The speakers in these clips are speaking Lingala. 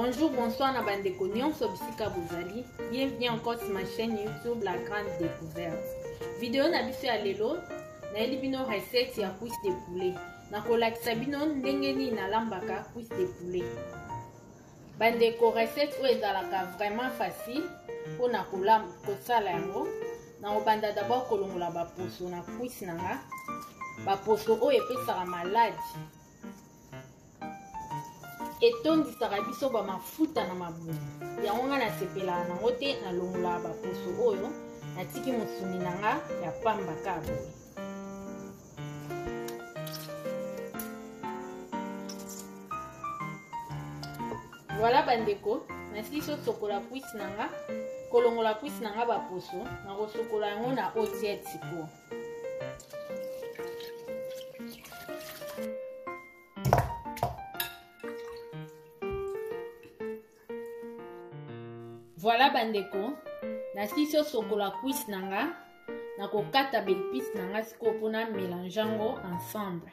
Bonjour, bonsoir na bandeko nyonso bisika bozali. Bienvenue encore sur ma chaîne YouTube La Grande Découverte. Video na biso ya lelo nayeli bino recette ya cuisse de poulet. Nakolakisa bino ndenge nini nalambaka cuisse de poulet. Bandeko recette oyo ezalaka vraiment facile mpo na kosala yango. Nakobanda d'abord kolongola baposo na cuisse na nga. Baposo oyo epesaka maladi etondisaka biso bamafuta na mabumu yango ngai nasepelaka nango te nalongolaka baposo oyo natiki mosuni na nga ya pamba ka boye voilà bandeko nasilisi osokola kwisi na nga kolongola kwisi na nga baposo nakosokola yango na eau tiède sikoyo Voilà bandeko, nasilisi osokola cuisse na nga nakokata baepice na nga sikoyo mpo na mélange yango ensemble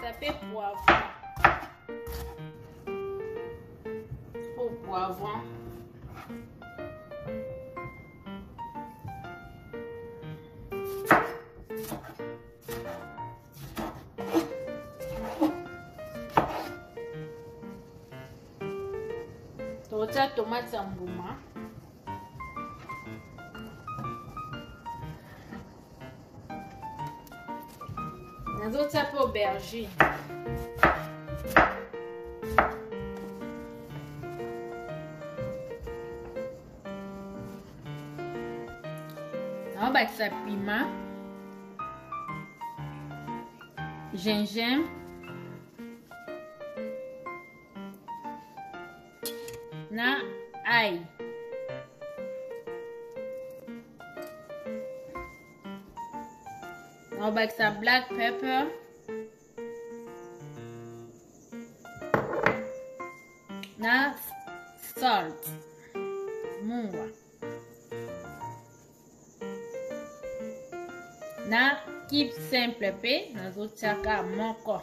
sape poivron o oh, poivron tokotia tomate ya mbuma nazotia mpe aubergine naobakisa pima gingembre na ai nakobakisa black pepper na salt mungwa na kipe simple mpe nazotyaka moko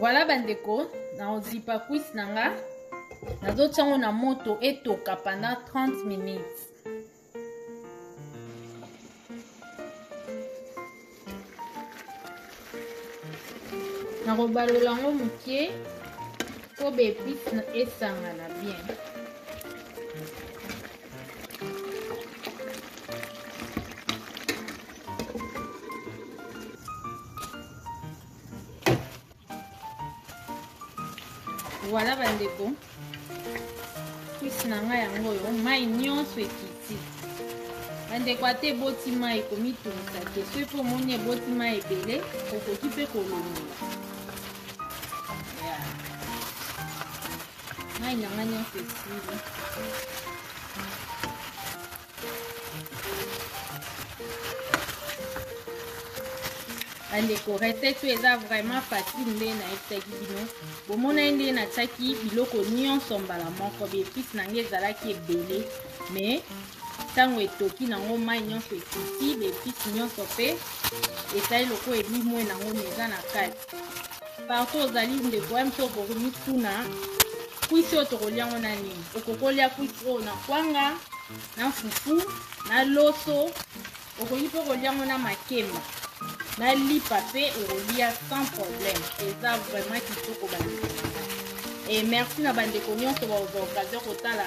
voilà bandeko naozipa kwisi na nga nazotia yango na moto etoka pendant 30 minutes nakobalola yango moke mpo baepice esangana bien Voilà bandeko, kwisi na ngai yango oyo mai nyonso ekiti. Bandeko ata eboti mai komitungisa te, soki mpe omoni eboti mai ebele, okoki mpe kolongola. Mai na ngai nyonso esili. bandeko recette oyo eza vraiment facile nde nayebisaki bino bomonai nde natiaki biloko nyonso mbala moko baepice na ngai ezalaki ebele mais ntango etoki nango mai nyonso ekiti baepice nyonso mpe esali lokola elimwe nango eza na kati partout ozali ndeko ya mso okoki mituna kwisi oyo tokolia yango na nini okokolia kwisi oyo na kwanga na fufu na loso okoki mpe kolia yango na makemba na lipa mpe okolia sans problème eza vraiment kitoko bandeko et merci na bandeko nyonso baoza occasion kotala